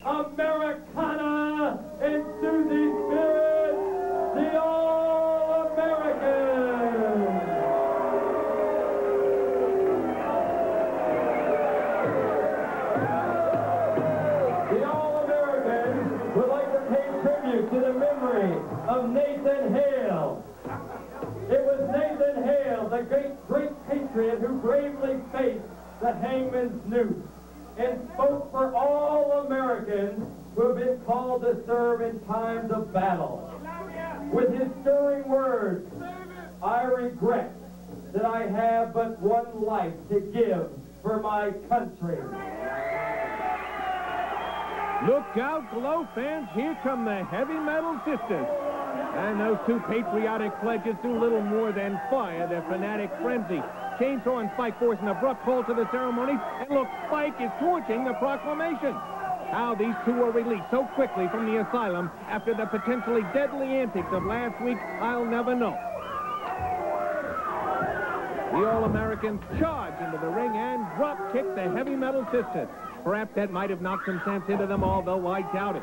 Americana and Susie Spirit, the All-Americans. The All-Americans would like to pay tribute to the memory of Nathan Hale. It was Nathan Hale, the great, great patriot who bravely faced the hangman's noose and spoke for all Americans who have been called to serve in times of battle. With his stirring words, I regret that I have but one life to give for my country. Look out, Glow fans. Here come the Heavy Metal Sisters. And those two patriotic pledges do little more than fire their fanatic frenzy. Chainsaw and Spike force an abrupt halt to the ceremony, and look, Spike is torching the proclamation. How these two were released so quickly from the asylum after the potentially deadly antics of last week, I'll never know. The All-Americans charge into the ring and drop-kick the Heavy Metal Sisters. Perhaps that might have knocked some sense into them, although I doubt it.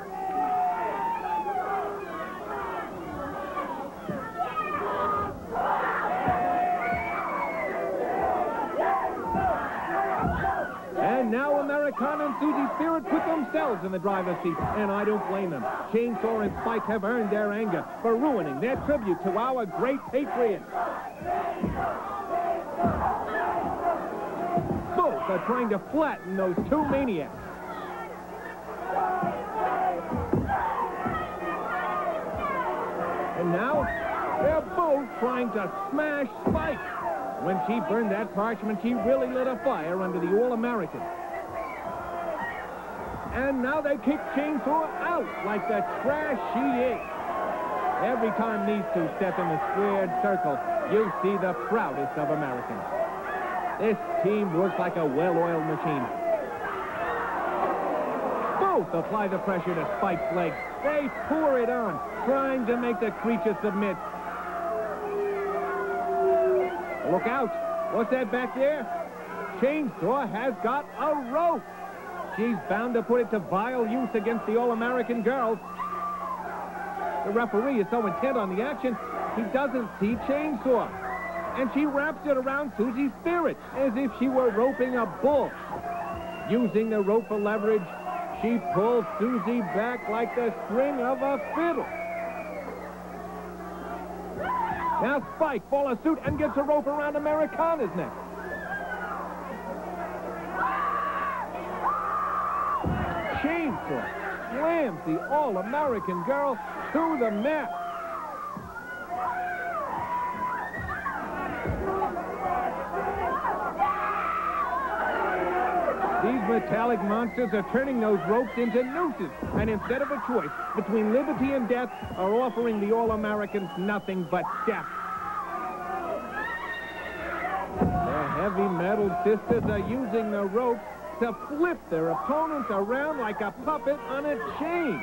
Americana and Susie Spirit put themselves in the driver's seat, and I don't blame them. Chainsaw and Spike have earned their anger for ruining their tribute to our great patriot. Both are trying to flatten those two maniacs. And now, they're both trying to smash Spike. When she burned that parchment, she really lit a fire under the All-American. And now they kick Chainsaw out like the trash she is. Every time these two step in the squared circle, you see the proudest of Americans. This team works like a well-oiled machine. Both apply the pressure to Spike's legs. They pour it on, trying to make the creature submit. Look out. What's that back there? Chainsaw has got a rope. She's bound to put it to vile use against the All-American girls. The referee is so intent on the action, he doesn't see Chainsaw. And she wraps it around Susie's Spirit as if she were roping a bull. Using the rope for leverage, she pulls Susie back like the string of a fiddle. Now Spike follows suit and gets a rope around Americana's neck. Chainsaw slams the All-American girl to the mat. These metallic monsters are turning those ropes into nooses, and instead of a choice between liberty and death, are offering the All-Americans nothing but death. The heavy metal sisters are using the rope to flip their opponents around like a puppet on a chain.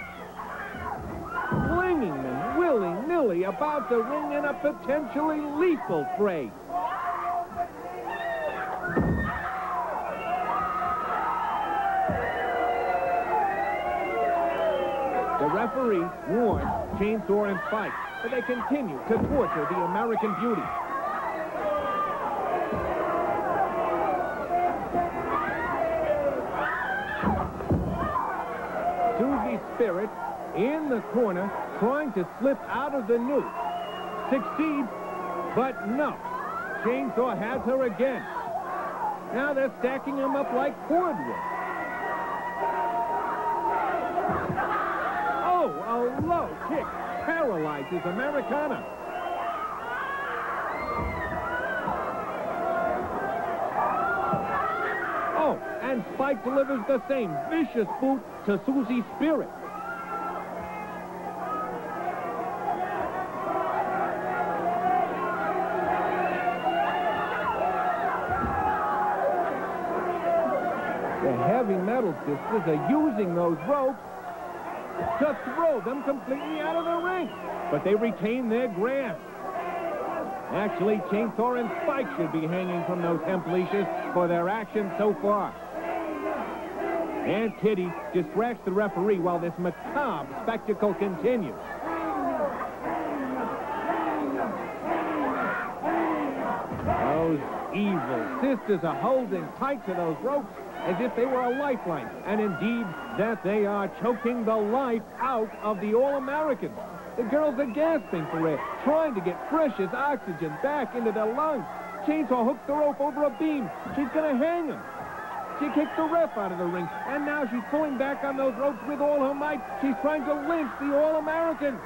Flinging them willy-nilly about the ring in a potentially lethal fray. The referee warned Chainsaw and Spike, but they continue to torture the American beauty. In the corner trying to slip out of the noose. Succeeds, but no. Chainsaw has her again. Now they're stacking them up like cordwood. Oh, a low kick paralyzes Americana. Oh, and Spike delivers the same vicious boot to Susie Spirit. The heavy metal sisters are using those ropes to throw them completely out of the ring. But they retain their grasp. Actually, Chainsaw and Spike should be hanging from those hemp leashes for their actions so far. Aunt Kitty distracts the referee while this macabre spectacle continues. Those evil sisters are holding tight to those ropes as if they were a lifeline, and indeed that they are choking the life out of the All-Americans. The girls are gasping for air, trying to get precious oxygen back into their lungs. Chainsaw hooks the rope over a beam. She's going to hang him. She kicks the ref out of the ring, and now she's pulling back on those ropes with all her might. She's trying to lynch the All-Americans.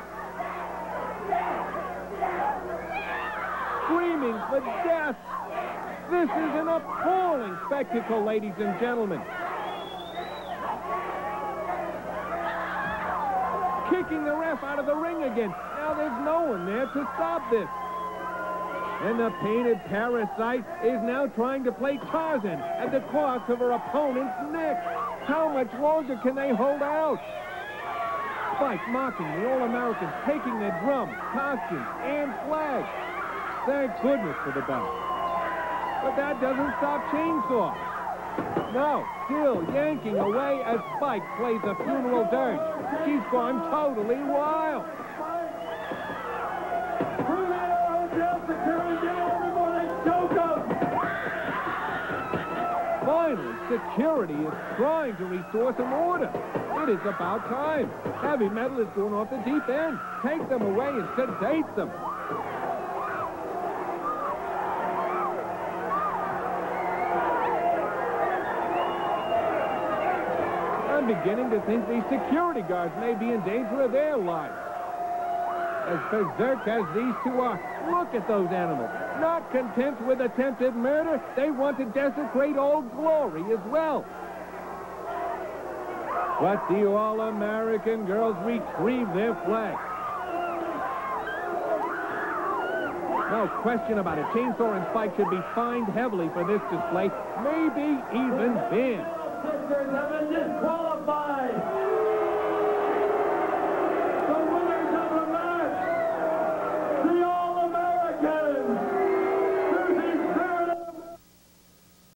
Screaming for death. This is an appalling spectacle, ladies and gentlemen. Kicking the ref out of the ring again. Now there's no one there to stop this. And the painted parasite is now trying to play Tarzan at the cost of her opponent's neck. How much longer can they hold out? Spike mocking the All-Americans, taking their drums, costumes, and flags. Thank goodness for the belt. But that doesn't stop Chainsaw. No, still yanking away as Spike plays a funeral dirge. She's gone totally wild. Finally, security is trying to restore some order. It is about time. Heavy metal is going off the deep end. Take them away and sedate them. Beginning to think these security guards may be in danger of their lives. As berserk as these two are, look at those animals. Not content with attempted murder, they want to desecrate Old Glory as well. But the All-American girls retrieve their flag. No question about it. Chainsaw and Spike should be fined heavily for this display, maybe even banned. Sisters have been disqualified.